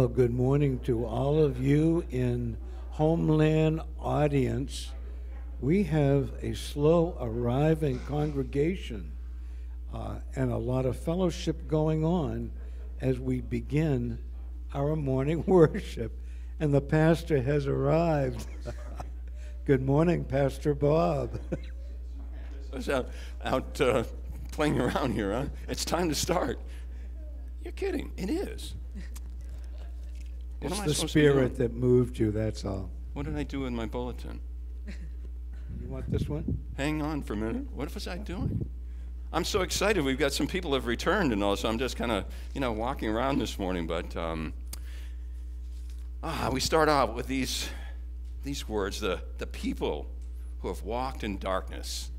Well, good morning to all of you in Homeland audience. We have a slow arriving congregation uh, and a lot of fellowship going on as we begin our morning worship. And the pastor has arrived. good morning, Pastor Bob. I out, out uh, playing around here, huh? It's time to start. You're kidding. It is. It's the spirit that moved you, that's all. What did I do in my bulletin? You want this one? Hang on for a minute. What was I doing? I'm so excited. We've got some people have returned and all, so I'm just kind of, you know, walking around this morning. But um, ah, we start out with these, these words the, the people who have walked in darkness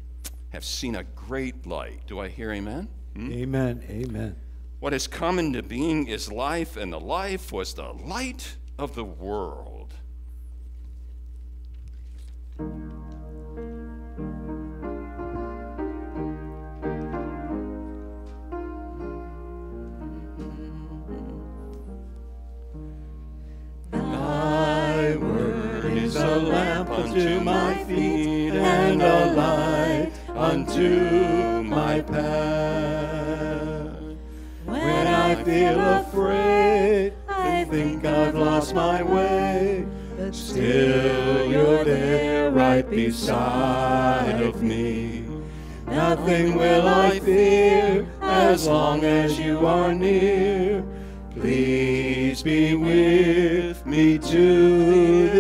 have seen a great light. Do I hear amen? Hmm? Amen. Amen. What has come into being is life, and the life was the light of the world. Thy word is a lamp unto my feet and a light unto my path. I feel afraid, I think I've lost my way, but still you're there right beside of me. Nothing will I fear as long as you are near. Please be with me to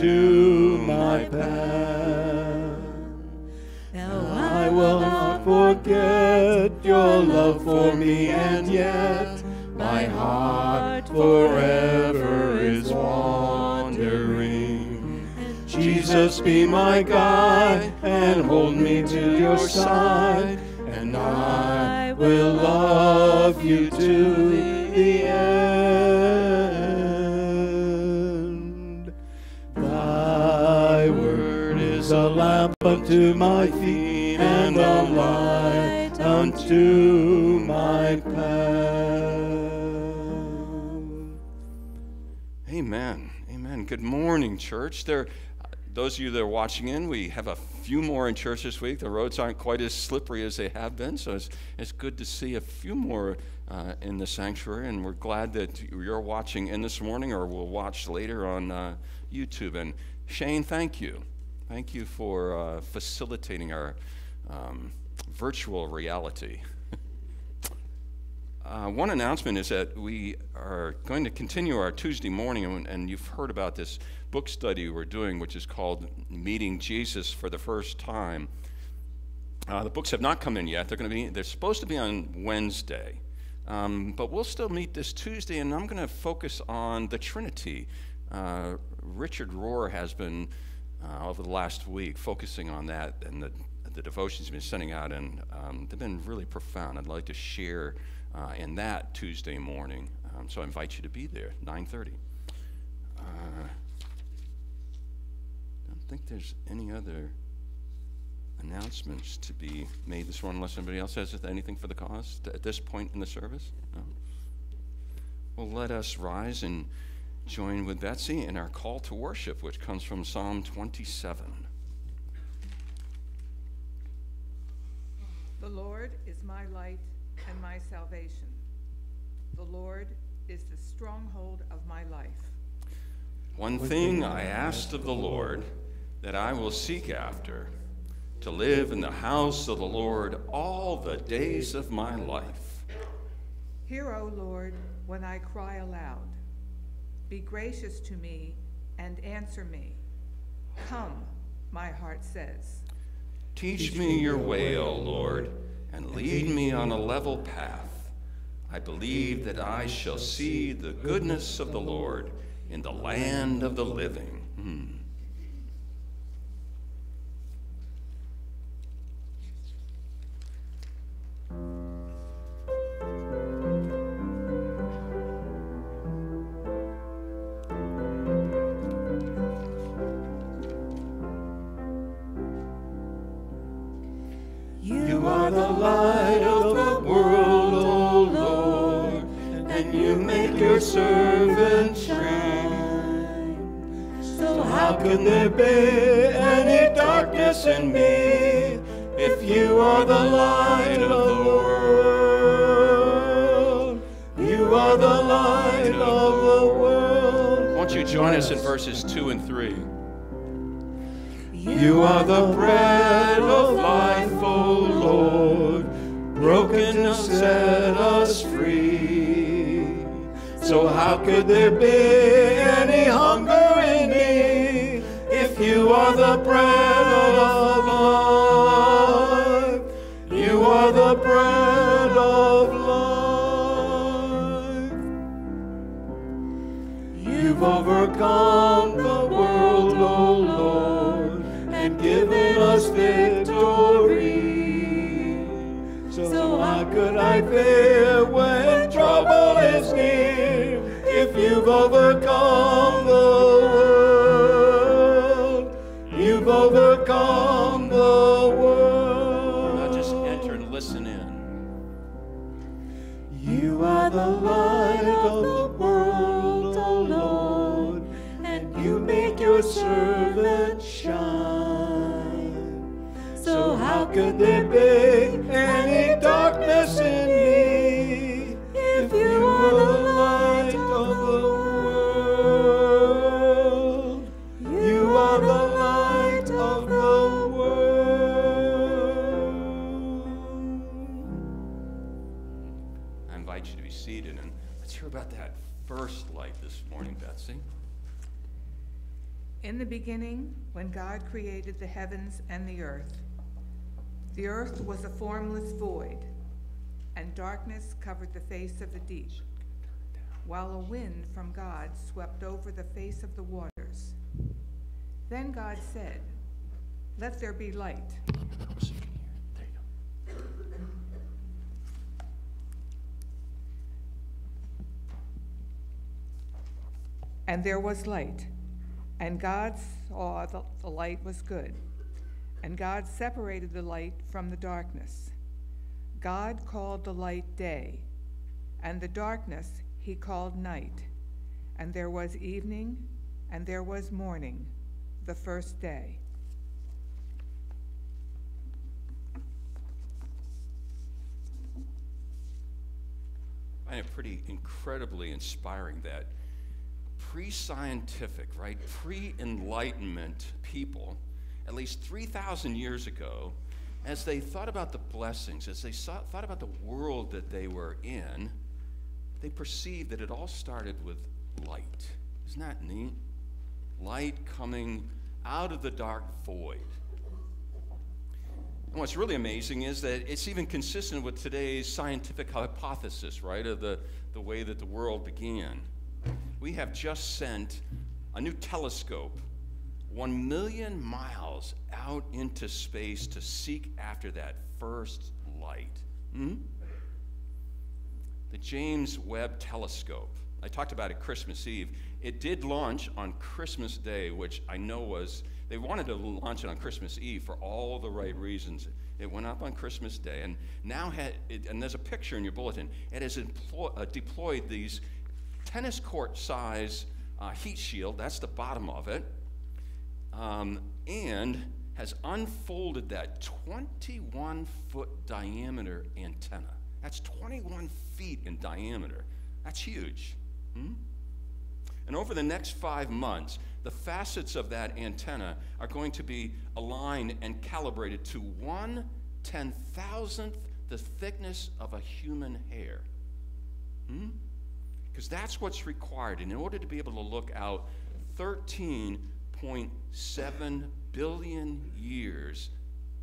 unto my path. Now I will not forget your love for me, and yet my heart forever is wandering. Jesus, be my guide and hold me to your side, and I will love you to the end. A lamp unto my feet and a light unto my path. Amen. Amen. Good morning, church. There, those of you that are watching in, we have a few more in church this week. The roads aren't quite as slippery as they have been, so it's, it's good to see a few more uh, in the sanctuary. And we're glad that you're watching in this morning or will watch later on uh, YouTube. And Shane, thank you. Thank you for uh, facilitating our um, virtual reality. Uh, one announcement is that we are going to continue our Tuesday morning, and, and, you've heard about this book study we're doing, which is called Meeting Jesus for the First Time. Uh, the books have not come in yet. They're going to be. They're supposed to be on Wednesday, um, but we'll still meet this Tuesday, and I'm going to focus on the Trinity. Uh, Richard Rohr has been uh, over the last week focusing on that, and the the devotions he's been sending out, and um, they've been really profound. I'd like to share uh, in that Tuesday morning. Um, so I invite you to be there, 9:30. Uh, don't think there's any other announcements to be made this morning, unless anybody else has anything for the cause at this point in the service. No. Well, let us rise and join with Betsy in our call to worship, which comes from Psalm 27. The Lord is my light and my salvation. The Lord is the stronghold of my life. One thing I asked of the Lord that I will seek after to live in the house of the Lord all the days of my life. Hear, O Lord, when I cry aloud. Be gracious to me and answer me. Come, my heart says. Teach me your way, O Lord, and lead me on a level path. I believe that I shall see the goodness of the Lord in the land of the living. Hmm. Could there be any darkness in me if you are the light of the world? You are the light of the world. I invite you to be seated and let's hear about that first light this morning, Betsy. In the beginning, when God created the heavens and the earth, the earth was a formless void, and darkness covered the face of the deep, while a wind from God swept over the face of the waters. Then God said, Let there be light. And there was light. And God saw that the light was good. And God separated the light from the darkness. God called the light day, and the darkness he called night. And there was evening, and there was morning, the first day. I it pretty incredibly inspiring that pre scientific, right, pre enlightenment people, at least 3,000 years ago, as they thought about the blessings, as they saw, thought about the world that they were in, they perceived that it all started with light. Isn't that neat? Light coming out of the dark void. And what's really amazing is that it's even consistent with today's scientific hypothesis, right, of the, the way that the world began. We have just sent a new telescope one million miles out into space to seek after that first light. Hmm? The James Webb Telescope. I talked about it Christmas Eve. It did launch on Christmas Day, which I know was, they wanted to launch it on Christmas Eve for all the right reasons. It went up on Christmas Day, and now had, it, and there's a picture in your bulletin. It has employ, uh, deployed these tennis court size uh, heat shield, that's the bottom of it, um, and has unfolded that 21 foot diameter antenna. That's 21 feet in diameter. That's huge. Hmm? And over the next five months, the facets of that antenna are going to be aligned and calibrated to one ten thousandth the thickness of a human hair. Because hmm? that's what's required. And in order to be able to look out 13.7 billion years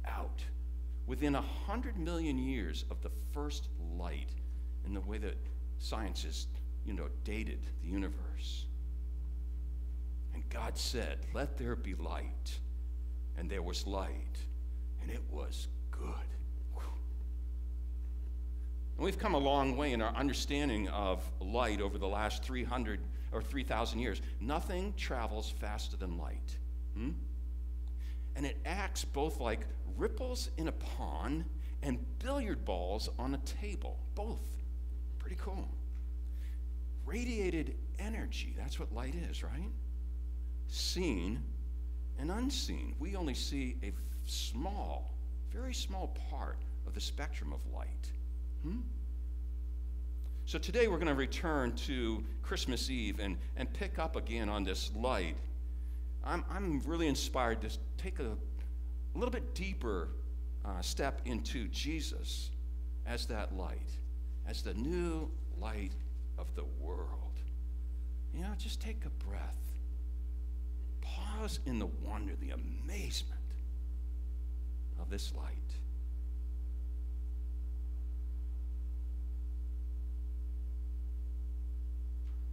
out, within 100 million years of the first light, in the way that science has, you know, dated the universe. And God said, Let there be light. And there was light. And it was good. And we've come a long way in our understanding of light over the last 300 or 3,000 years. Nothing travels faster than light. Hmm? And it acts both like ripples in a pond and billiard balls on a table. Both. Pretty cool. Radiated energy, that's what light is, right? seen and unseen. We only see a small, very small part of the spectrum of light. Hmm? So today we're going to return to Christmas Eve and, and pick up again on this light. I'm, I'm really inspired to take a, a little bit deeper uh, step into Jesus as that light, as the new light of the world. You know, just take a breath. Pause in the wonder, the amazement of this light.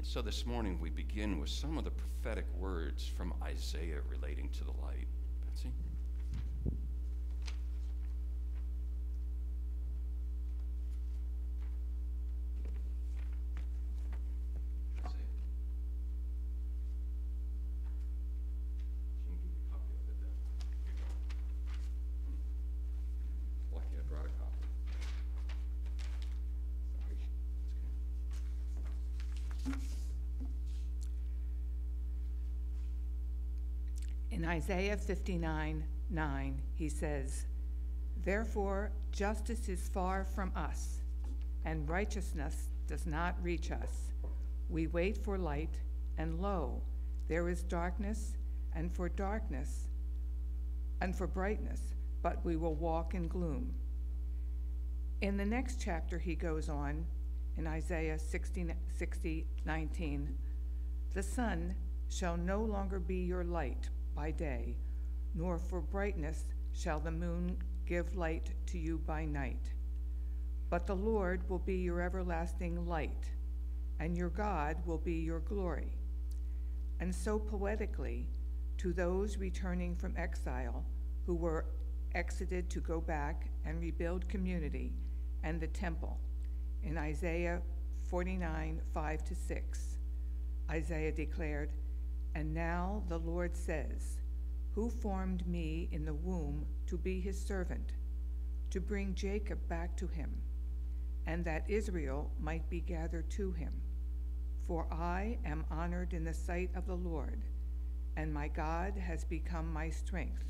So this morning we begin with some of the prophetic words from Isaiah relating to the light. Betsy? In Isaiah 59 9, he says, Therefore, justice is far from us, and righteousness does not reach us. We wait for light, and lo, there is darkness, and for darkness, and for brightness, but we will walk in gloom. In the next chapter, he goes on, in Isaiah 60, 60 19, the sun shall no longer be your light by day, nor for brightness shall the moon give light to you by night. But the Lord will be your everlasting light, and your God will be your glory. And so poetically, to those returning from exile who were exited to go back and rebuild community and the temple, in Isaiah 49 5 to 6, Isaiah declared, and now the Lord says, Who formed me in the womb to be his servant, to bring Jacob back to him, and that Israel might be gathered to him? For I am honored in the sight of the Lord, and my God has become my strength.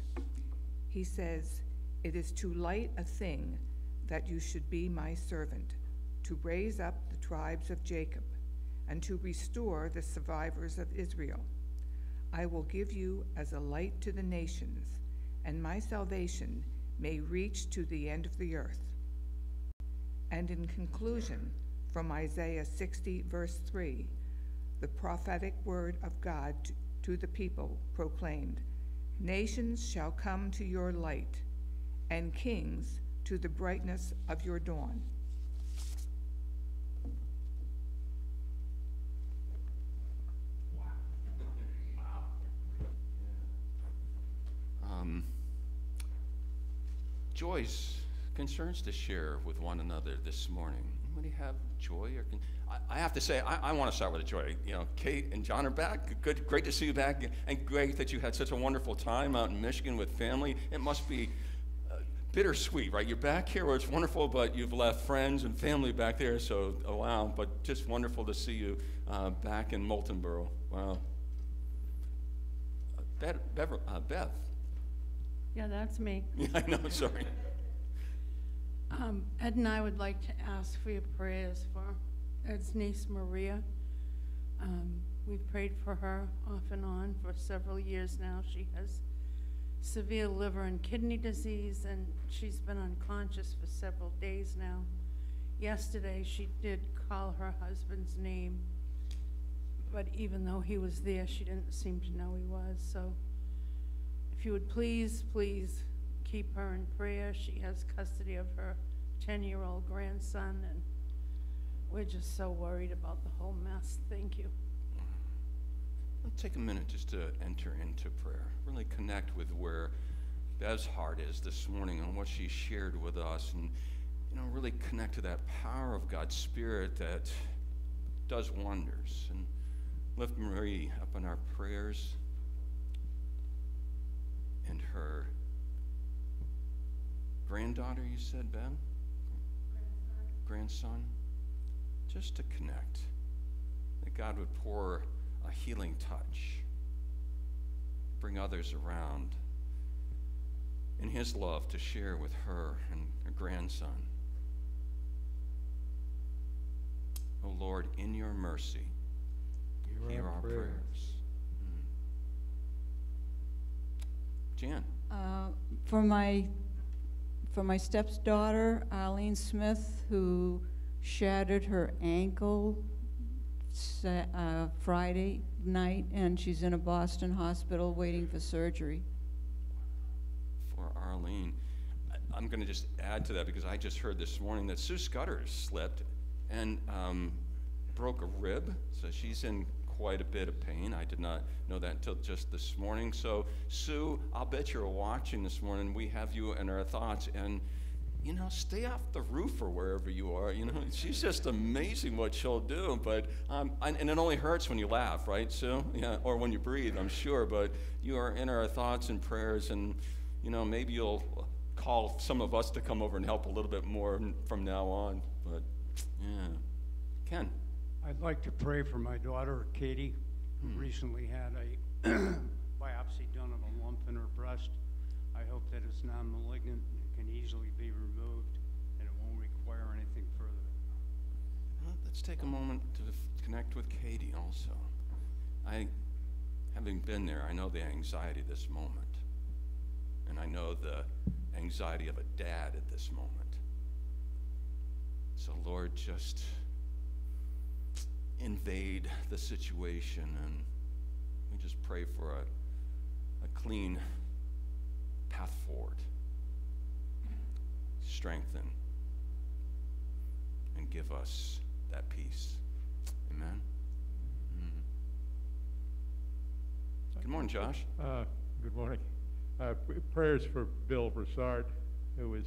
He says, It is too light a thing that you should be my servant, to raise up the tribes of Jacob, and to restore the survivors of Israel. I will give you as a light to the nations, and my salvation may reach to the end of the earth. And in conclusion, from Isaiah 60, verse 3, the prophetic word of God to the people proclaimed Nations shall come to your light, and kings to the brightness of your dawn. Um, joys, concerns to share with one another this morning. Anybody have joy or con- I, I have to say, I, I want to start with a joy. You know, Kate and John are back. Good, great to see you back, and great that you had such a wonderful time out in Michigan with family. It must be uh, bittersweet, right? You're back here where it's wonderful, but you've left friends and family back there. So, oh, wow! But just wonderful to see you uh, back in Moultonboro. Wow. Uh, Bev, uh, Beth, Yeah, that's me. Yeah, I know, sorry. Um, Ed and I would like to ask for your prayers for Ed's niece Maria. Um, we've prayed for her off and on for several years now. She has severe liver and kidney disease, and she's been unconscious for several days now. Yesterday, she did call her husband's name, but even though he was there, she didn't seem to know he was. So if you would please, please keep her in prayer. She has custody of her 10-year-old grandson, and we're just so worried about the whole mess. Thank you. Let's take a minute just to enter into prayer. Really connect with where Bev's heart is this morning and what she shared with us, and you know, really connect to that power of God's Spirit that does wonders. And lift Marie up in our prayers and her granddaughter, you said, Ben? Grandson. Just to connect. That God would pour a healing touch bring others around in His love to share with her and her grandson. Oh Lord, in your mercy, Hear hear our our prayers. prayers. Jan. Uh, For my, for my stepdaughter, Arlene Smith, who shattered her ankle Sa- uh, Friday night, and she's in a Boston hospital waiting for surgery. for Arlene. I- I'm going to just add to that because I just heard this morning that Sue Scudder slipped and um, broke a rib, so she's in quite a bit of pain. I did not know that until just this morning. So, Sue, I'll bet you're watching this morning. We have you in our thoughts, and you know, stay off the roof or wherever you are. You know, she's just amazing what she'll do. But um, and, and it only hurts when you laugh, right, Sue? Yeah, or when you breathe, I'm sure. But you are in our thoughts and prayers, and you know, maybe you'll call some of us to come over and help a little bit more from now on. But yeah, Ken. I'd like to pray for my daughter Katie, who hmm. recently had a biopsy done of a lump in her breast. I hope that it's non-malignant and can easily be removed, and it won't require anything further. Well, let's take a moment to connect with Katie also. I, having been there, I know the anxiety of this moment. And I know the anxiety of a dad at this moment. So, Lord, just invade the situation and we just pray for a, a clean path forward. Strengthen and give us that peace. Amen. Mhm. Good morning, Josh. Uh, Good morning. Uh, Prayers for Bill Broussard, who is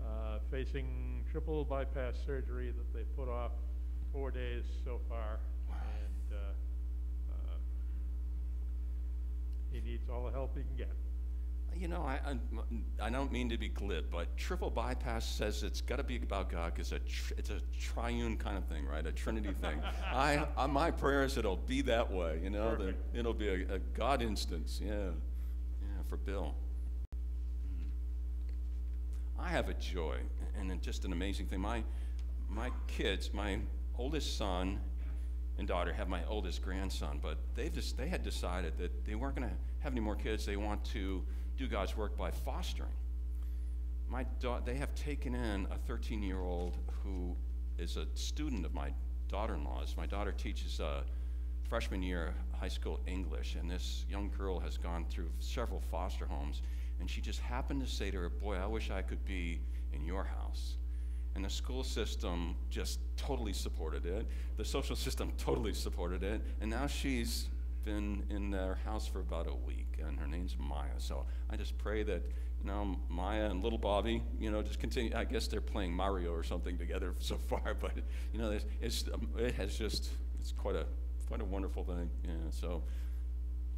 uh, facing triple bypass surgery that they put off four days so far. And uh, uh, he needs all the help he can get. You know, I, I, I don't mean to be glib, but triple bypass says it's got to be about God because a tr- it's a triune kind of thing, right? A Trinity thing. I, I, my prayers, it'll be that way, you know, that it'll be a, a God instance, yeah, yeah, for Bill. I have a joy, and just an amazing thing. My, my kids, my oldest son and daughter have my oldest grandson, but they just they had decided that they weren't going to have any more kids. They want to do God's work by fostering. My da- they have taken in a 13-year-old who is a student of my daughter-in-law's. My daughter teaches uh, freshman year high school English, and this young girl has gone through several foster homes, and she just happened to say to her, "Boy, I wish I could be in your house." And the school system just totally supported it. The social system totally supported it. And now she's been in their house for about a week, and her name's Maya. So I just pray that, you know, Maya and little Bobby, you know, just continue. I guess they're playing Mario or something together so far, but, you know, it's, um, it has just, it's quite a, quite a wonderful thing. Yeah, so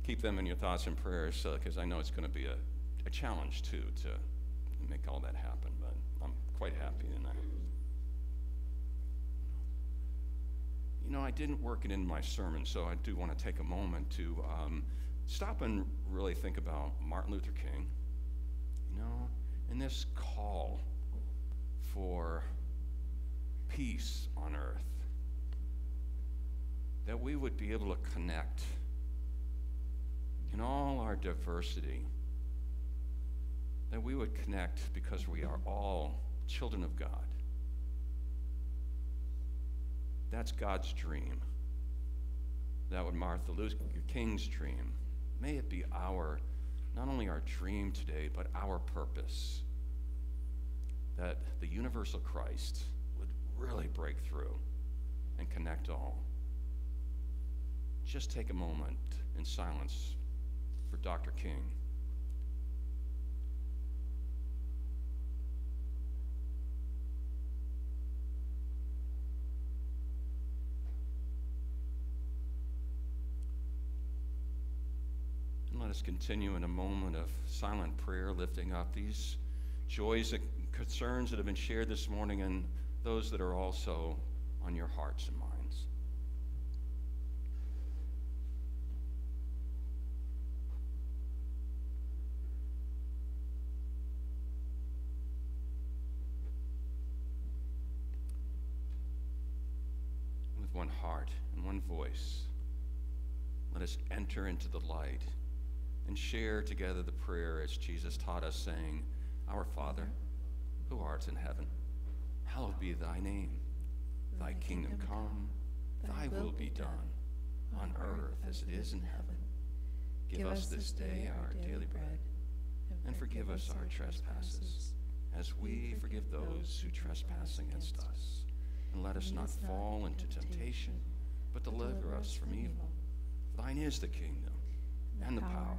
keep them in your thoughts and prayers, because I know it's going to be a, a challenge, too, to make all that happen, quite happy in that. You know, I didn't work it in my sermon, so I do want to take a moment to um, stop and really think about Martin Luther King, you know, and this call for peace on earth. That we would be able to connect in all our diversity. That we would connect because we are all children of God. That's God's dream. That would Martin Luther King's dream. May it be our, not only our dream today, but our purpose. That the universal Christ would really break through and connect all. Just take a moment in silence for Dr. King. us continue in a moment of silent prayer, lifting up these joys and concerns that have been shared this morning and those that are also on your hearts and minds. With one heart and one voice, let us enter into the light and share together the prayer as Jesus taught us, saying, Our Father, who art in heaven, hallowed be thy name. Thy kingdom come, thy will be done, on earth as it is in heaven. Give us this day our daily bread, and forgive us our trespasses, as we forgive those who trespass against us. And let us not fall into temptation, but deliver us from evil. Thine is the kingdom, and the power,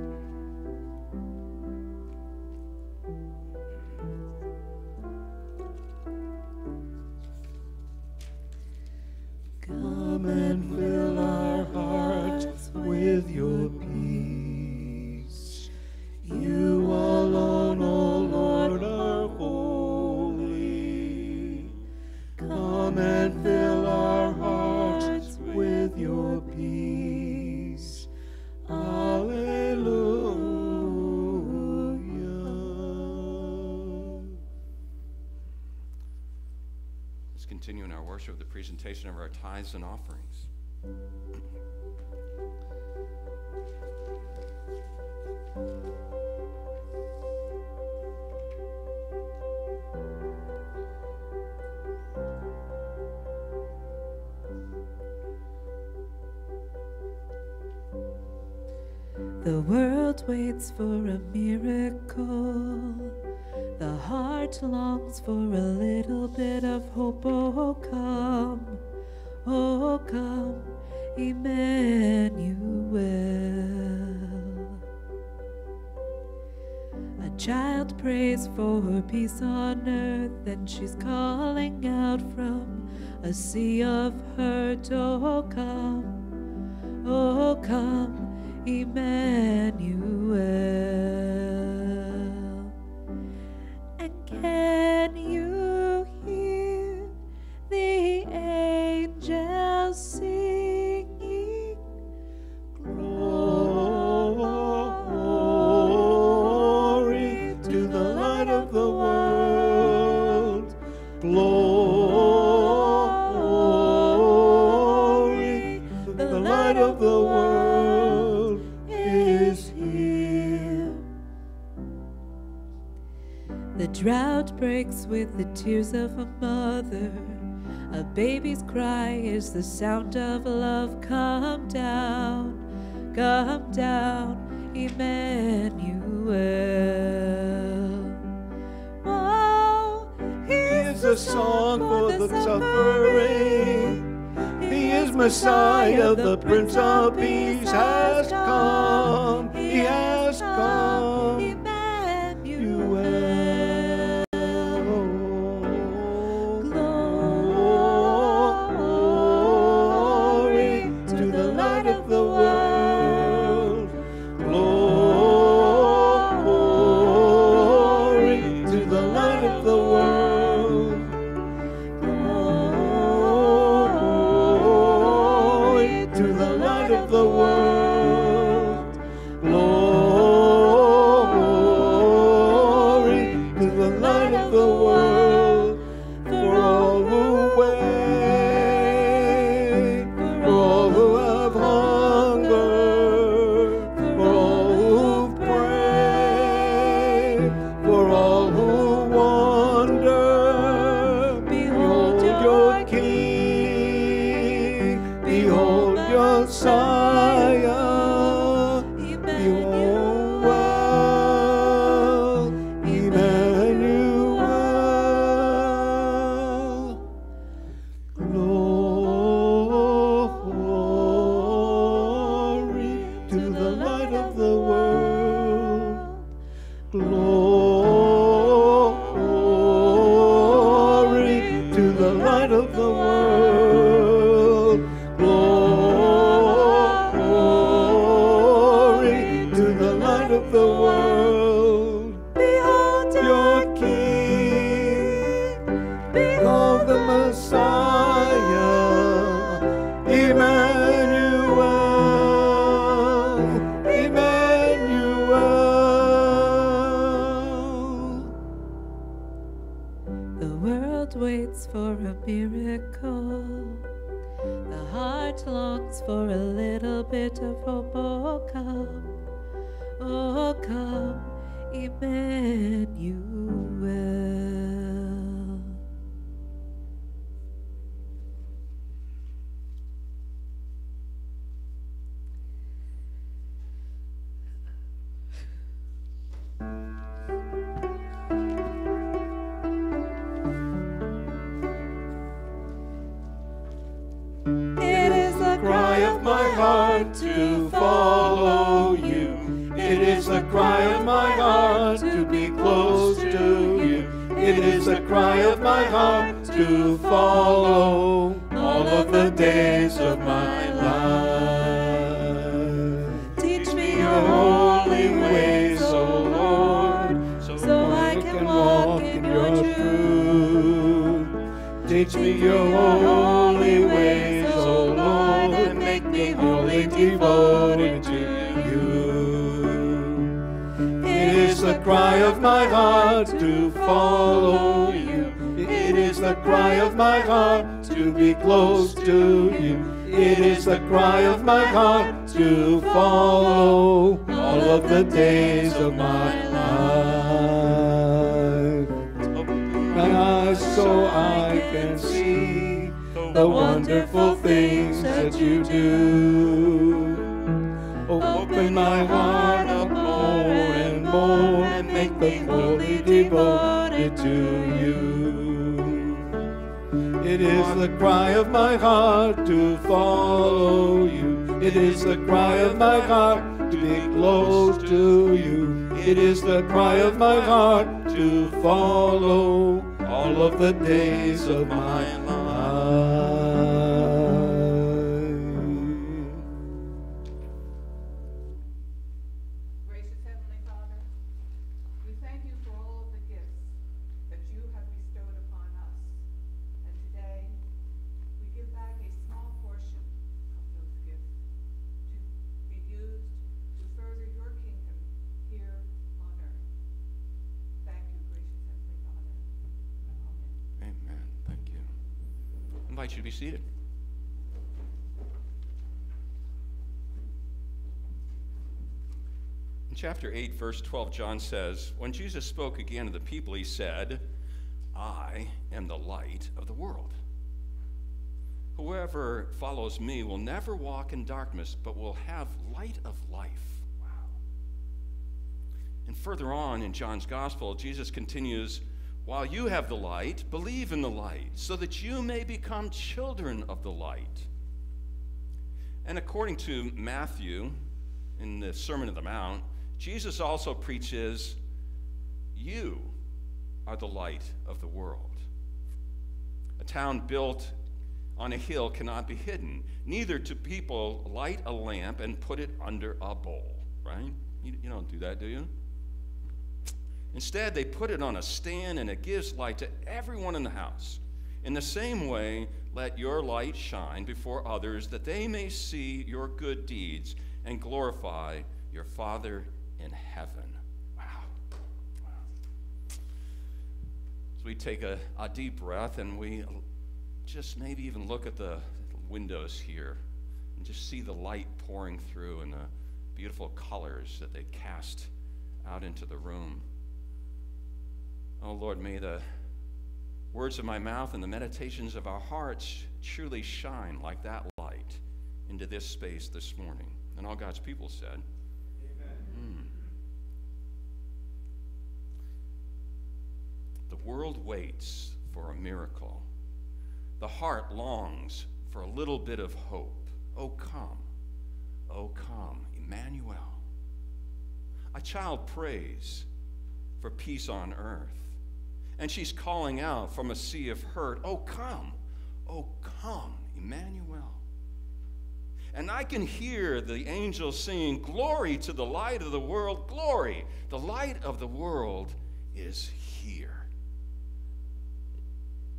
Worship the presentation of our tithes and offerings. The world waits for a miracle. The heart longs for a little bit of hope. Peace on earth, and she's calling out from a sea of hurt. Oh, come, of the world is here. The drought breaks with the tears of a mother. A baby's cry is the sound of love. Come down, come down, Emmanuel. Oh, Here's a song for the suffering. Messiah, the Prince of Peace has come. He has come. Cry of my heart to follow all of the days of my life. My eyes so I can see the wonderful things that you do. Open my heart up more and more and make me wholly devoted to you. It is the cry of my heart to follow you. It is the cry of my heart to be close to you. It is the cry of my heart to follow all of the days of my life. Chapter 8, verse 12, John says, When Jesus spoke again to the people, he said, I am the light of the world. Whoever follows me will never walk in darkness, but will have light of life. Wow. And further on in John's gospel, Jesus continues, While you have the light, believe in the light, so that you may become children of the light. And according to Matthew, in the Sermon on the Mount, Jesus also preaches, You are the light of the world. A town built on a hill cannot be hidden. Neither do people light a lamp and put it under a bowl, right? You, you don't do that, do you? Instead, they put it on a stand and it gives light to everyone in the house. In the same way, let your light shine before others that they may see your good deeds and glorify your Father in heaven. Wow. Wow. So we take a, a deep breath and we just maybe even look at the windows here and just see the light pouring through and the beautiful colors that they cast out into the room. Oh Lord, may the words of my mouth and the meditations of our hearts truly shine like that light into this space this morning. And all God's people said, The world waits for a miracle. The heart longs for a little bit of hope. Oh, come. Oh, come, Emmanuel. A child prays for peace on earth. And she's calling out from a sea of hurt, Oh, come. Oh, come, Emmanuel. And I can hear the angels singing, Glory to the light of the world, glory. The light of the world is here.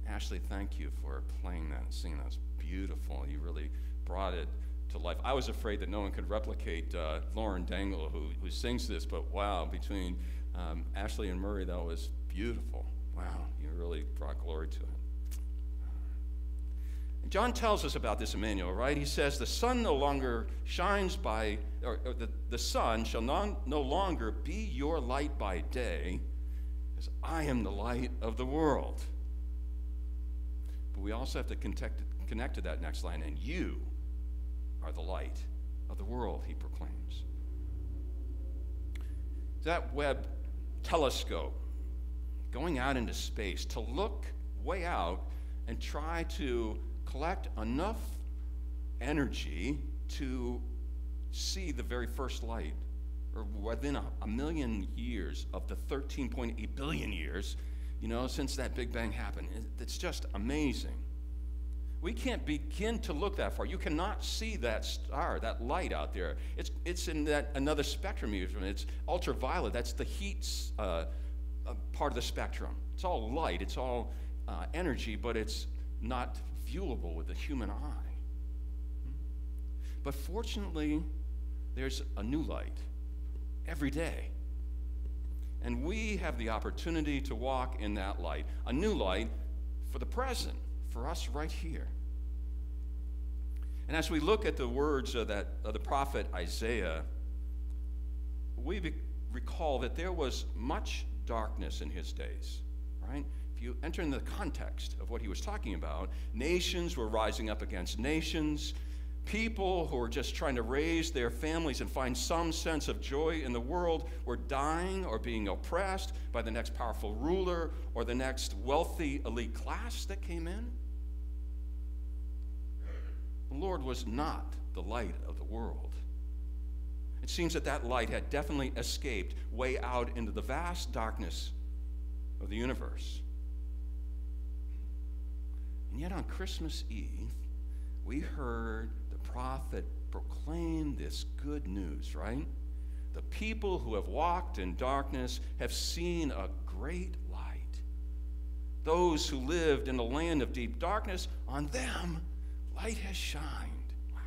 Ashley, thank you for playing that and singing that. It's beautiful. You really brought it to life. I was afraid that no one could replicate uh, Lauren Daigle, who, who sings this, but wow, between um, Ashley and Murray, that was beautiful. Wow, you really brought glory to it. John tells us about this Emmanuel, right? He says, The sun no longer shines by, or, or the, the sun shall non, no longer be your light by day, as I am the light of the world. But we also have to connect, connect to that next line, and you are the light of the world, he proclaims. That Webb telescope going out into space to look way out and try to collect enough energy to see the very first light, or within a, a million years of the 13.8 billion years, you know, since that Big Bang happened. It's just amazing. We can't begin to look that far. You cannot see that star, that light out there. It's, it's in that another spectrum. It's ultraviolet. That's the heat uh, uh, part of the spectrum. It's all light. It's all uh, energy, but it's not viewable with the human eye. But fortunately, there's a new light every day. And we have the opportunity to walk in that light, a new light for the present, for us right here. And as we look at the words of, that, of the prophet Isaiah, we recall that there was much darkness in his days, right? If you enter in the context of what he was talking about, nations were rising up against nations. People who were just trying to raise their families and find some sense of joy in the world were dying or being oppressed by the next powerful ruler or the next wealthy elite class that came in. The Lord was not the light of the world. It seems that that light had definitely escaped way out into the vast darkness of the universe. And yet on Christmas Eve, we heard prophet proclaimed this good news, right? The people who have walked in darkness have seen a great light. Those who lived in a land of deep darkness, on them light has shined. Wow.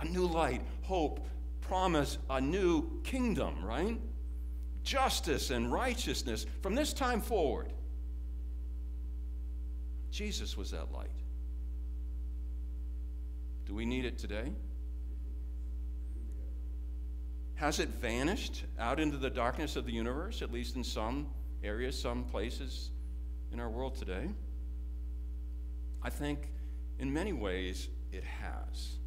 A new light, hope, promise, a new kingdom, right? Justice and righteousness from this time forward. Jesus was that light. Do we need it today? Has it vanished out into the darkness of the universe, at least in some areas, some places in our world today? I think in many ways it has.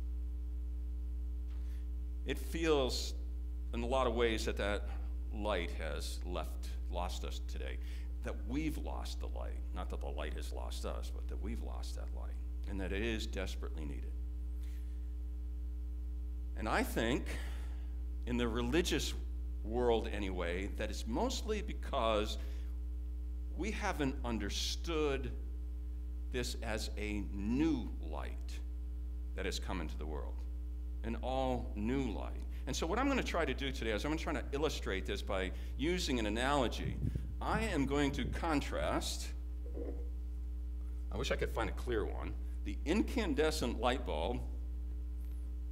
It feels in a lot of ways that that light has left, lost us today that we've lost the light. Not that the light has lost us, but that we've lost that light and that it is desperately needed. And I think, in the religious world anyway, that it's mostly because we haven't understood this as a new light that has come into the world, an all new light. And so, what I'm going to try to do today is I'm going to try to illustrate this by using an analogy I am going to contrast, I wish I could find a clear one, the incandescent light bulb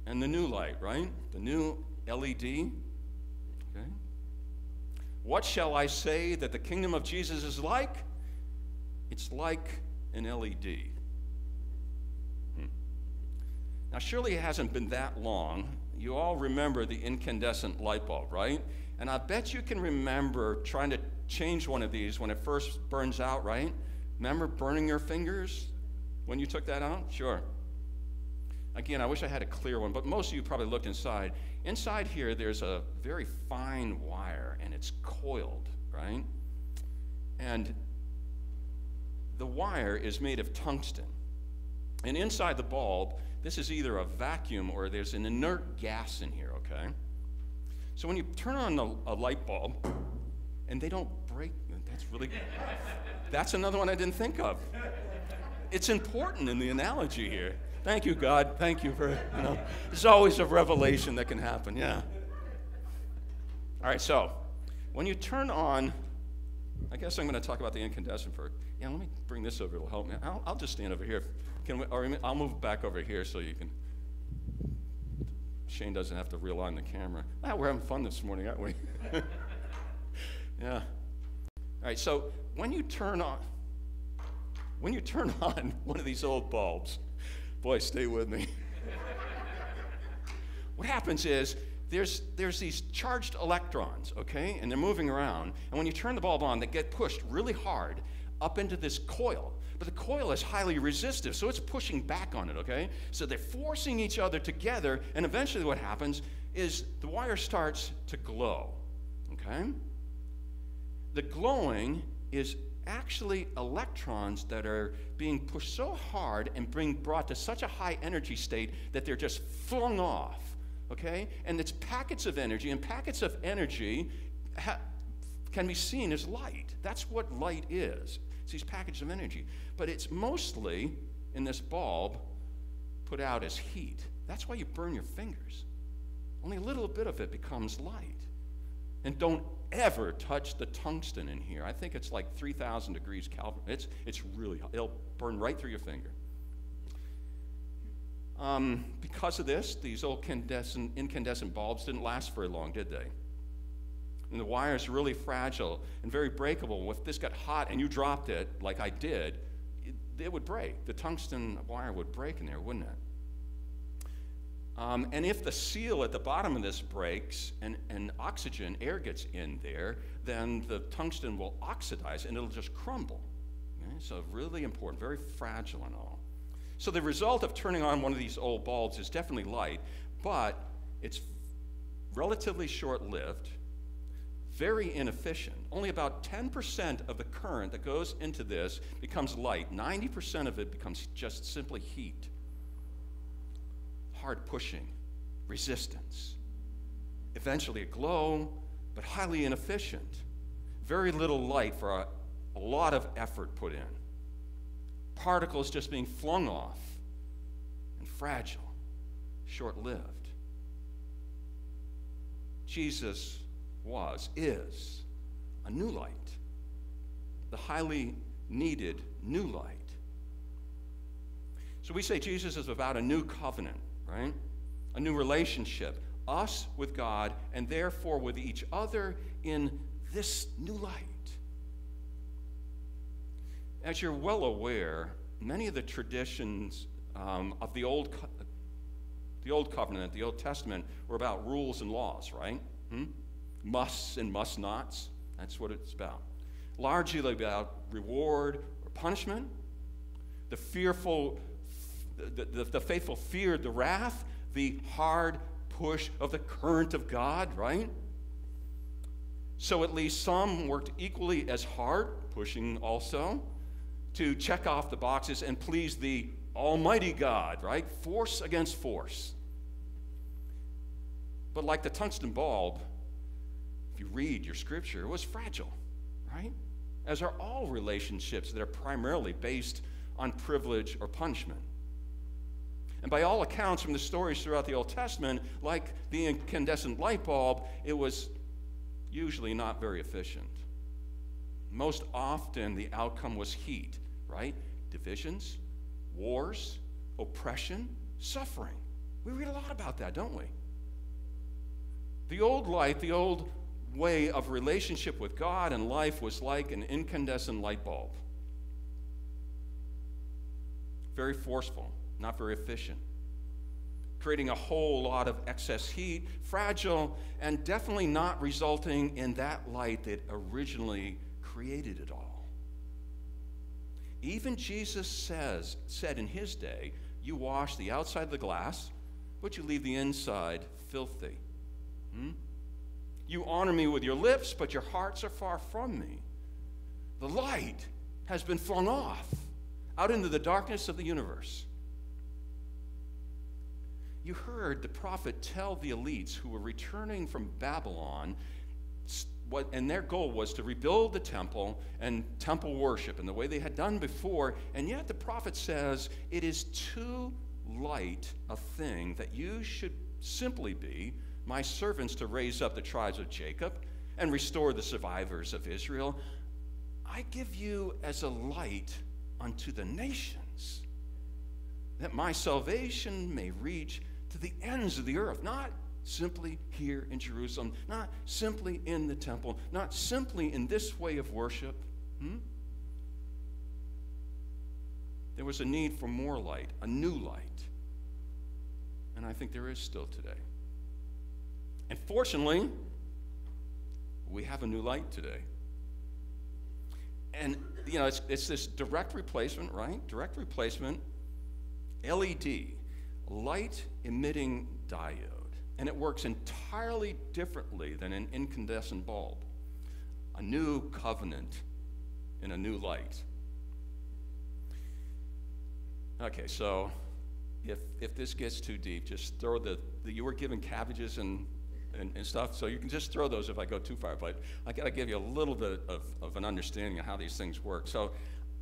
and the new light, right? The new LED. Okay? What shall I say that the kingdom of Jesus is like? It's like an LED. Hmm. Now, surely it hasn't been that long. You all remember the incandescent light bulb, right? And I bet you can remember trying to change one of these when it first burns out, right? Remember burning your fingers when you took that out? Sure. Again, I wish I had a clear one, but most of you probably looked inside. Inside here, there's a very fine wire, and it's coiled, right? And the wire is made of tungsten. And inside the bulb, this is either a vacuum or there's an inert gas in here, okay? So when you turn on a, a light bulb, and they don't break. That's really, that's another one I didn't think of. It's important in the analogy here. Thank you, God. Thank you for, you know, there's always a revelation that can happen. Yeah. All right, so when you turn on, I guess I'm going to talk about the incandescent for, yeah, let me bring this over. It'll help me. I'll, I'll just stand over here. Can we, or I'll move back over here so you can. Shane doesn't have to realign the camera. Ah, we're having fun this morning, aren't we? Yeah. All right, so when you turn on when you turn on one of these old bulbs, Boy, stay with me. what happens is there's, there's these charged electrons, okay, and they're moving around. And when you turn the bulb on, they get pushed really hard up into this coil. But the coil is highly resistive, so it's pushing back on it, okay? So they're forcing each other together, and eventually what happens is the wire starts to glow, okay? The glowing is actually electrons that are being pushed so hard and being brought to such a high energy state that they're just flung off okay? And it's packets of energy, and packets of energy ha- can be seen as light. That's what light is. It's these packets of energy. But it's mostly in this bulb put out as heat. That's why you burn your fingers. Only a little bit of it becomes light. And don't ever touch the tungsten in here. I think it's like 3,000 degrees Kelvin. It's, it's really hot. It'll burn right through your finger. Um, because of this, these old incandescent bulbs didn't last very long, did they? And the wire is really fragile and very breakable. If this got hot and you dropped it, like I did, it, it would break. The tungsten wire would break in there, wouldn't it? Um, and if the seal at the bottom of this breaks and, and oxygen, air gets in there, then the tungsten will oxidize and it'll just crumble. Okay? So, really important, very fragile and all. So the result of turning on one of these old bulbs is definitely light, but it's relatively short lived, very inefficient. Only about 10% of the current that goes into this becomes light, 90% of it becomes just simply heat. Hard pushing, resistance. Eventually a glow, but highly inefficient. Very little light for a, a lot of effort put in particles just being flung off and fragile, short lived. Jesus was, is a new light, the highly needed new light. So we say Jesus is about a new covenant, right? A new relationship, us with God, and therefore with each other in this new light. As you're well aware, many of the traditions um, of the old, co- the old covenant, the Old Testament, were about rules and laws, right? Hmm? Musts and must nots. That's what it's about. Largely about reward or punishment. The fearful, the, the, the faithful feared the wrath, the hard push of the current of God, right? So at least some worked equally as hard, pushing also, to check off the boxes and please the Almighty God, right? Force against force. But like the tungsten bulb, if you read your scripture, it was fragile, right? As are all relationships that are primarily based on privilege or punishment. And by all accounts from the stories throughout the Old Testament, like the incandescent light bulb, it was usually not very efficient. Most often, the outcome was heat right? Divisions, wars, oppression, suffering. We read a lot about that, don't we? The old life, the old way of relationship with God and life was like an incandescent light bulb. Very forceful, not very efficient. Creating a whole lot of excess heat, fragile, and definitely not resulting in that light that originally created it all. Even Jesus says, said in his day, You wash the outside of the glass, but you leave the inside filthy. Hmm? You honor me with your lips, but your hearts are far from me. The light has been flung off out into the darkness of the universe. You heard the prophet tell the elites who were returning from Babylon what, and their goal was to rebuild the temple and temple worship in the way they had done before. And yet the prophet says it is too light a thing that you should simply be my servants to raise up the tribes of Jacob and restore the survivors of Israel. I give you as a light unto the nations, that my salvation may reach to the ends of the earth, not simply here in Jerusalem, not simply in the temple, not simply in this way of worship. Hmm? there was a need for more light, a new light. And I think there is still today. And fortunately, we have a new light today. And, you know, it's, it's this direct replacement, right? Direct replacement, LED, light emitting diode. And it works entirely differently than an incandescent bulb. A new covenant in a new light. Okay, so if, if this gets too deep, just throw the, the you were given cabbages and, and, and, stuff, so you can just throw those if I go too far, but I gotta give you a little bit of, of an understanding of how these things work. So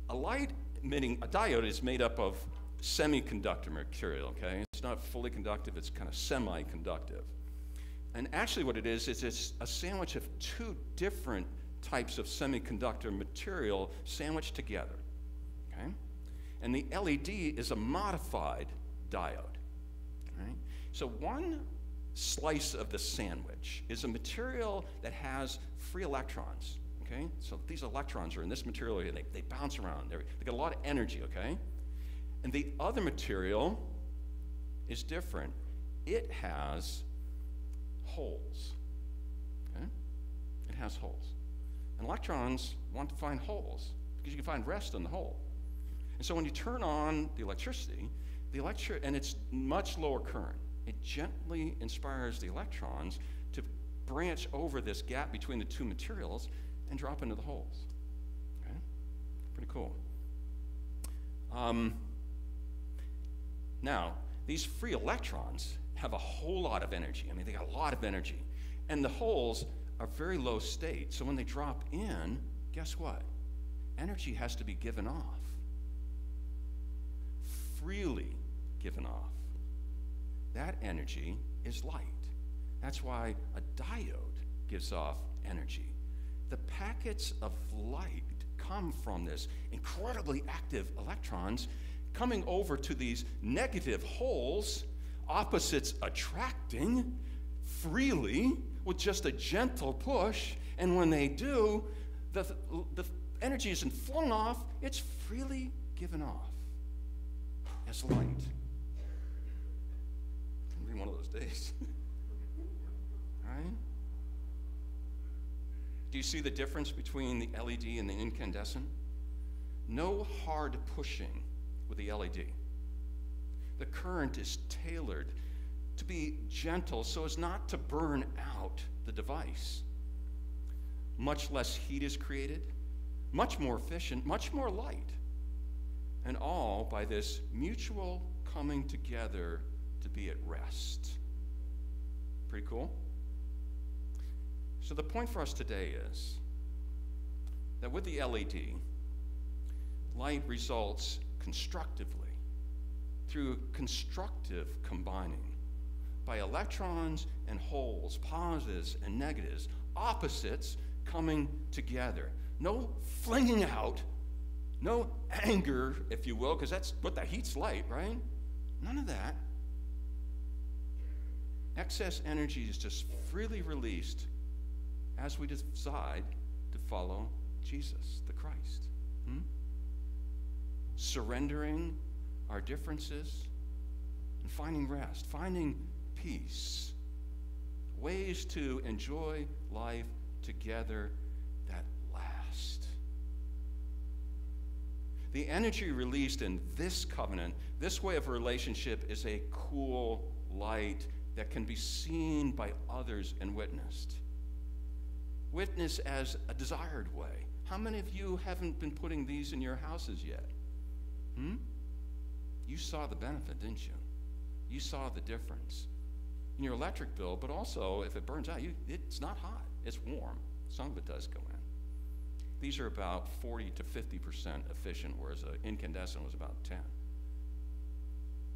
a light emitting, a diode is made up of semiconductor material, okay? It's not fully conductive, it's kind of semi-conductive. And actually what it is, is it's a sandwich of two different types of semiconductor material sandwiched together, okay? And the LED is a modified diode. Right? So one slice of the sandwich is a material that has free electrons. Okay? So these electrons are in this material here. They, they bounce around. They're, they get a lot of energy, okay? And the other material is different. It has holes. Okay? It has holes. And electrons want to find holes because you can find rest in the hole. And so when you turn on the electricity, the electri- and it's much lower current, it gently inspires the electrons to branch over this gap between the two materials and drop into the holes. Okay? Pretty cool. Um, now, these free electrons have a whole lot of energy. I mean, they got a lot of energy. And the holes are very low state. So when they drop in, guess what? Energy has to be given off freely given off. That energy is light. That's why a diode gives off energy. The packets of light come from this incredibly active electrons coming over to these negative holes, opposites attracting freely with just a gentle push. And when they do, the, the energy isn't flung off, it's freely given off as light. It'll be one of those days. right? Do you see the difference between the LED and the incandescent? No hard pushing with the LED. The current is tailored to be gentle so as not to burn out the device. Much less heat is created, much more efficient, much more light and all by this mutual coming together to be at rest. Pretty cool? So, the point for us today is that with the LED, light results constructively through constructive combining by electrons and holes, positives and negatives, opposites coming together. No flinging out no anger, if you will, because that's what the heat's like, right? None of that. Excess energy is just freely released as we decide to follow Jesus, the Christ. Hmm? Surrendering our differences and finding rest, finding peace, ways to enjoy life together that last. The energy released in this covenant, this way of relationship, is a cool light that can be seen by others and witnessed. Witness as a desired way. How many of you haven't been putting these in your houses yet? Hmm? You saw the benefit, didn't you? You saw the difference in your electric bill, but also if it burns out, you, it's not hot, it's warm. Some of it does go in. These are about 40 to 50% efficient, whereas an incandescent was about 10.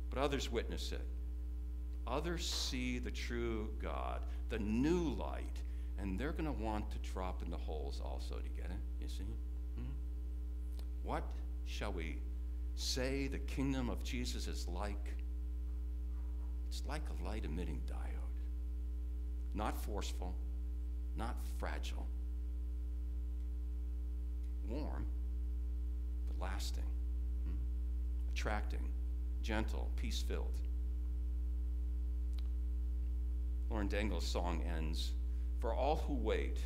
But others witness it. Others see the true God, the new light, and they're going to want to drop in the holes also. Do you get it? You see? Hmm? What shall we say the kingdom of Jesus is like? It's like a light emitting diode. Not forceful, not fragile warm, but lasting. Hmm? attracting, gentle, peace filled. Lauren Daigle's song ends For all who wait,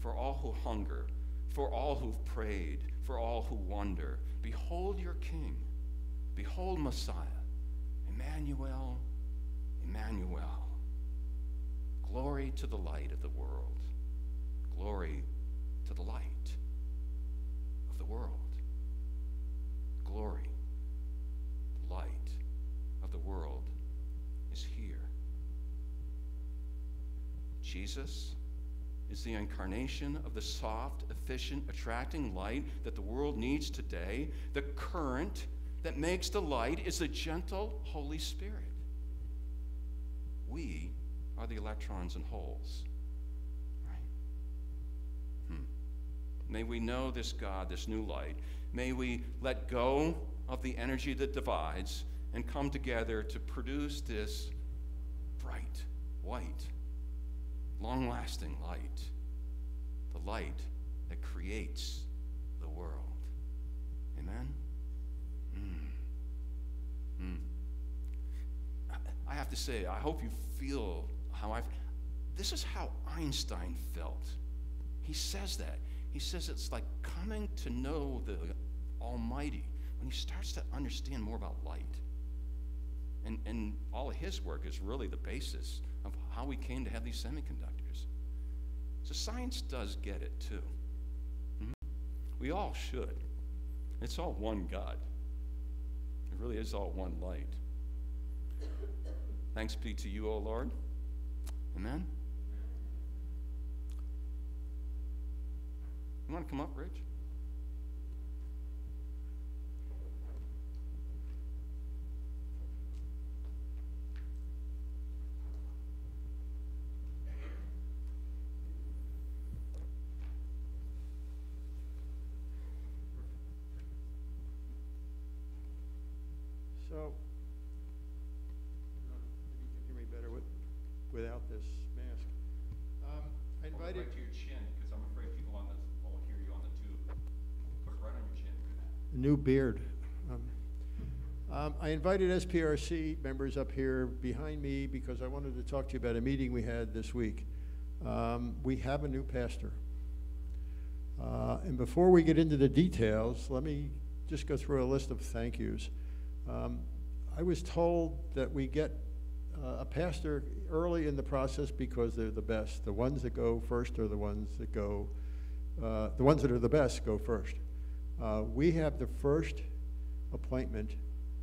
for all who hunger, for all who've prayed, for all who wonder, behold your King, behold Messiah, Emmanuel, Emmanuel. Glory to the light of the world, glory to the light of the world. Glory, the light of the world is here. Jesus is the incarnation of the soft, efficient, attracting light that the world needs today. The current that makes the light is the gentle Holy Spirit. We are the electrons and holes. Right? Hmm. May we know this God, this new light. May we let go of the energy that divides and come together to produce this bright, white, long lasting light, the light that creates the world. Amen? Mm. Mm. I have to say, I hope you feel how I've. This is how Einstein felt. He says that. He says it's like coming to know the Almighty when he starts to understand more about light. And, and all of his work is really the basis how we came to have these semiconductors. So science does get it too. Mm-hmm. We all should. It's all one God. It really is all one light. Thanks be to you, O Lord. Amen. You want to come up, Rich? So, maybe you can hear me better with, without this mask. Um, I invited, Right to your chin, because I'm afraid people on the, won't hear you on the tube. Put it right on your chin. a new beard. Um, um, I invited SPRC members up here behind me because I wanted to talk to you about a meeting we had this week. Um, we have a new pastor. Uh, and before we get into the details, let me just go through a list of thank yous. Um, I was told that we get uh, a pastor early in the process because they're the best. The ones that go first are the ones that go, uh, the ones that are the best go first. Uh, we have the first appointment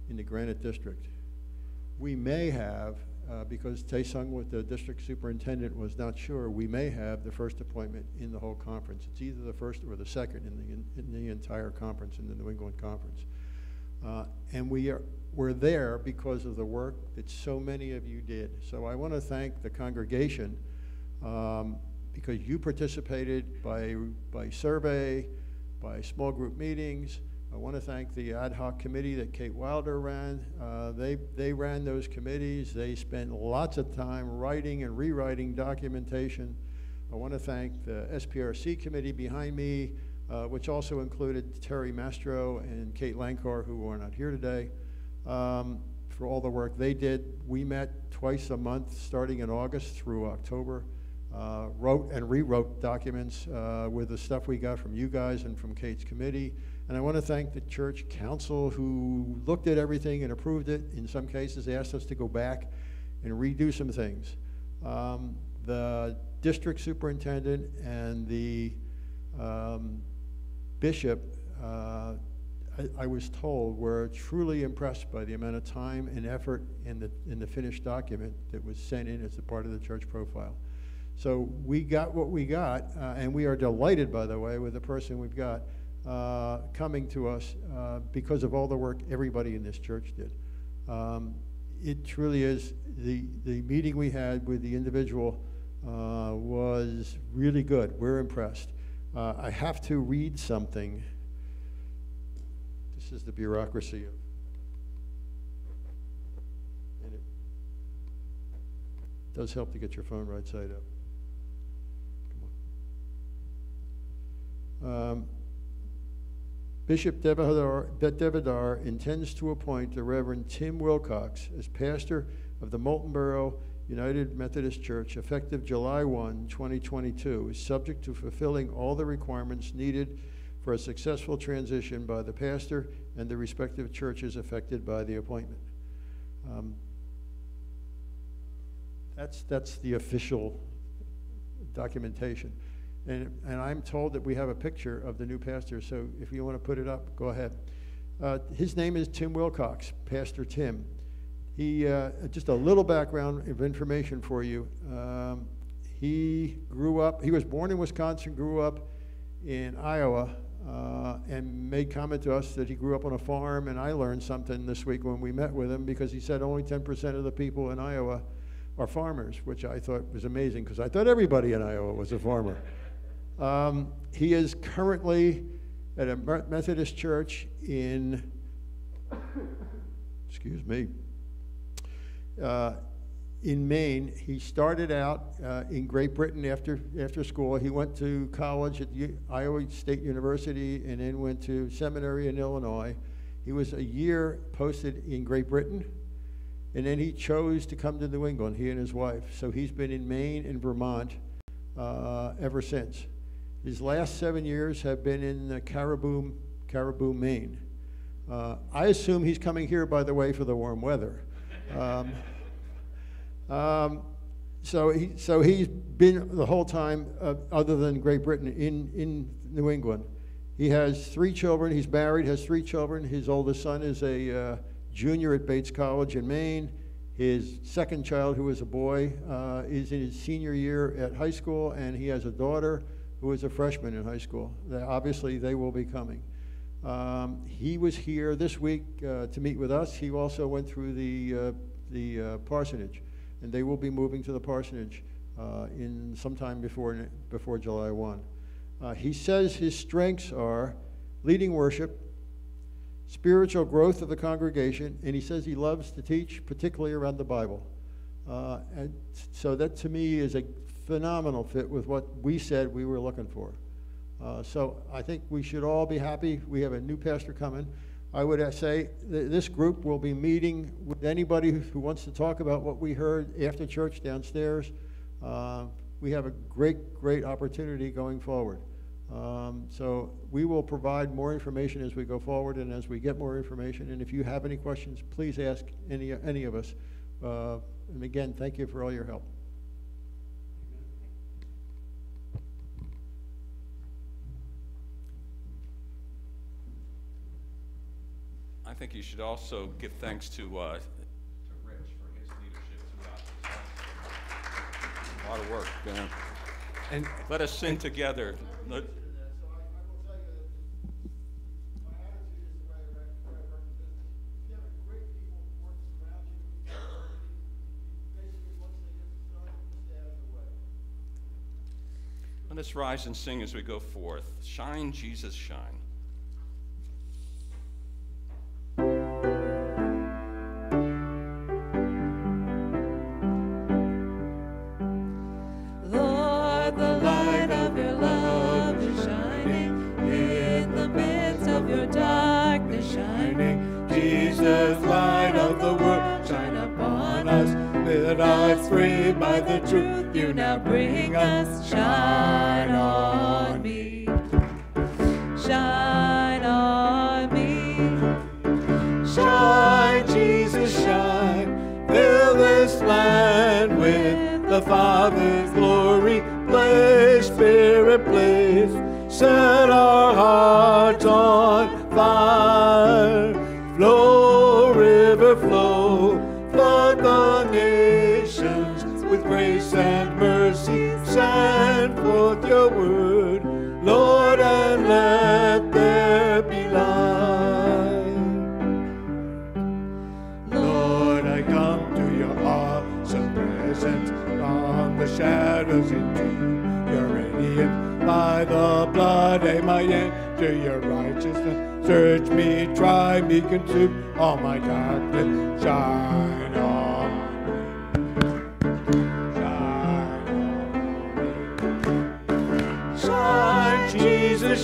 in the Granite District. We may have, uh, because Taesung, with the district superintendent, was not sure, we may have the first appointment in the whole conference. It's either the first or the second in the, in, in the entire conference, in the New England Conference. Uh, and we are, we're there because of the work that so many of you did. So I want to thank the congregation um, because you participated by, by survey, by small group meetings. I want to thank the ad hoc committee that Kate Wilder ran. Uh, they, they ran those committees. They spent lots of time writing and rewriting documentation. I want to thank the SPRC committee behind me, uh, which also included Terry Mastro and Kate Lankar, who are not here today, um, for all the work they did. We met twice a month, starting in August through October. Uh, wrote and rewrote documents uh, with the stuff we got from you guys and from Kate's committee. And I want to thank the church council who looked at everything and approved it. In some cases, they asked us to go back and redo some things. Um, the district superintendent and the um, bishop, uh, I, I, was told, were truly impressed by the amount of time and effort in the, in the finished document that was sent in as a part of the church profile. So we got what we got, uh, and we are delighted, by the way, with the person we've got uh, coming to us uh, because of all the work everybody in this church did. Um, it truly is, the, the meeting we had with the individual uh, was really good. We're impressed. Uh, I have to read something. This is the bureaucracy of, and it does help to get your phone right side up. Come on. Um, Bishop Devadhar intends to appoint the Reverend Tim Wilcox as pastor of the Moultonboro United Methodist Church effective July 1, 2022, is subject to fulfilling all the requirements needed for a successful transition by the pastor and the respective churches affected by the appointment. Um, that's, that's the official documentation. And, and I'm told that we have a picture of the new pastor, so if you want to put it up, go ahead. Uh, his name is Tim Wilcox, Pastor Tim. He, uh, just a little background of information for you. Um, he grew up, he was born in Wisconsin, grew up in Iowa, uh, and made comment to us that he grew up on a farm. And I learned something this week when we met with him because he said only 10% of the people in Iowa are farmers, which I thought was amazing because I thought everybody in Iowa was a farmer. Um, he is currently at a Methodist church in, excuse me, uh, in Maine. He started out uh, in Great Britain after, after school. He went to college at Iowa State University and then went to seminary in Illinois. He was a year posted in Great Britain, and then he chose to come to New England, he and his wife. So he's been in Maine and Vermont uh, ever since. His last seven years have been in Caribou, Caribou, Maine. Uh, I assume he's coming here, by the way, for the warm weather. Um, um, so, he, so he's been the whole time, uh, other than Great Britain, in, in New England. He has three children. He's married, has three children. His oldest son is a uh, junior at Bates College in Maine. His second child, who is a boy, uh, is in his senior year at high school, and he has a daughter who is a freshman in high school. They, obviously, they will be coming. Um, he was here this week uh, to meet with us. He also went through the, uh, the uh, parsonage, and they will be moving to the parsonage uh, in sometime before, before July 1. Uh, he says his strengths are leading worship, spiritual growth of the congregation, and he says he loves to teach, particularly around the Bible. Uh, and so that to me is a phenomenal fit with what we said we were looking for. Uh, so I think we should all be happy. We have a new pastor coming. I would say this group will be meeting with anybody who wants to talk about what we heard after church downstairs. Uh, we have a great, great opportunity going forward. Um, so we will provide more information as we go forward and as we get more information. And if you have any questions, please ask any, any of us. Uh, and again, thank you for all your help. think you should also give thanks to, uh, to Rich for his leadership throughout this. A lot of work. Yeah. And let us sing together. Let, Let us rise and sing as we go forth. Shine, Jesus, shine. Free by the truth you now bring us. Shine on forth your word, Lord, and let there be light. Lord, I come to your awesome presence from the shadows into your radiance. By the blood, I might enter your righteousness. Search me, try me, consume all my darkness. Shine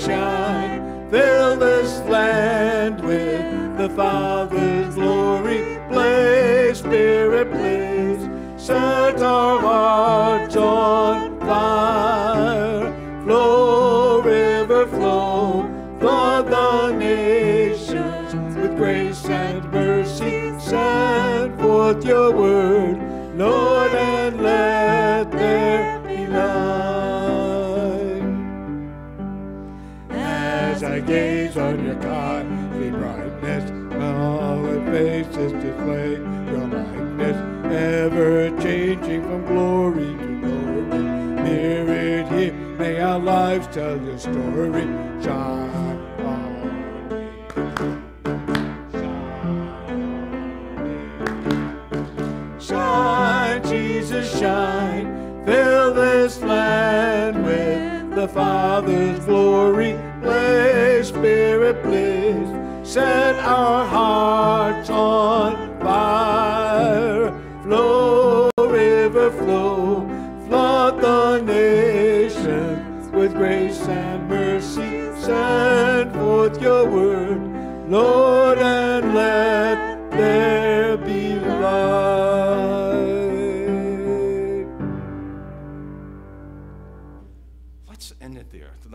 shine, fill this land. With the Father's glory blaze, Spirit blaze, set our hearts on fire. Flow, river, flow, flood the nations with grace and mercy. Send forth your word, Lord, faces display your likeness, ever changing from glory to glory. Mirrored here, may our lives tell your story. Shine on me. Shine, Jesus, shine. Fill this land with the Father's glory. Blaze, Spirit, blaze. Set our hearts on fire. Flow, river, flow. Flood the nations with grace and mercy. Send forth your word, Lord, and let there be light.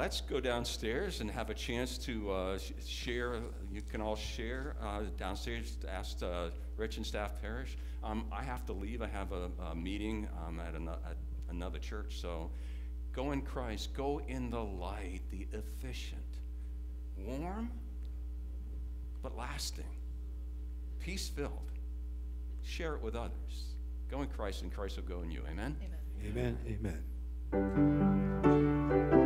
Let's go downstairs and have a chance to uh, share. You can all share uh, downstairs. Ask uh, Rich and Staff Parish. Um, I have to leave. I have a, a meeting um, at, ano- at another church. So go in Christ. Go in the light, the efficient, warm, but lasting, peace filled. Share it with others. Go in Christ, and Christ will go in you. Amen. Amen, amen.